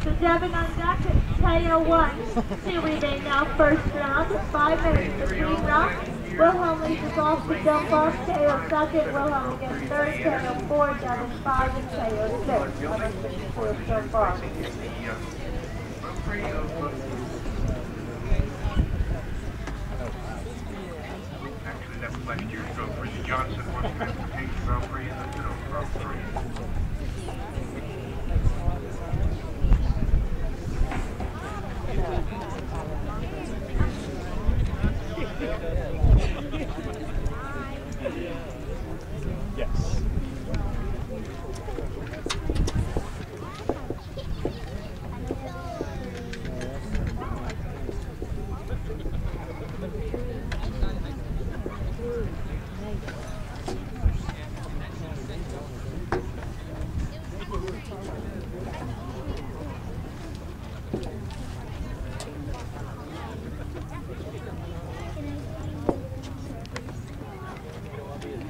The is Teo 1. Two remain now first round, five minutes between rounds. Wilhelm leads off to jump off, Teo second, Wilhelm against third, Teo four, Devon five, and Teo six. Unofficial so far. Actually, that was last year's Grand Prix. Johnson won the Transportation Grand Prix and the Middle Grand Prix.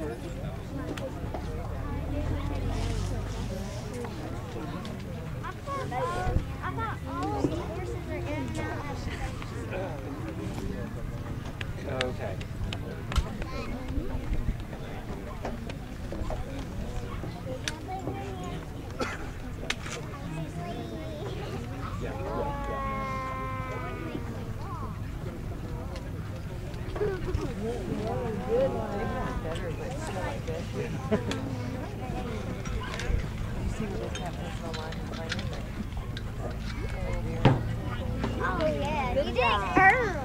I thought all the the Okay. Yeah. Oh yeah, you did Earl.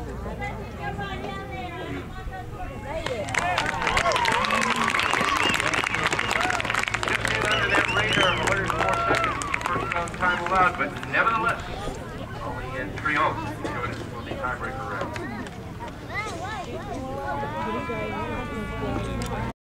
Just in under that radar, 104 seconds, first round time allowed, but nevertheless, only in showing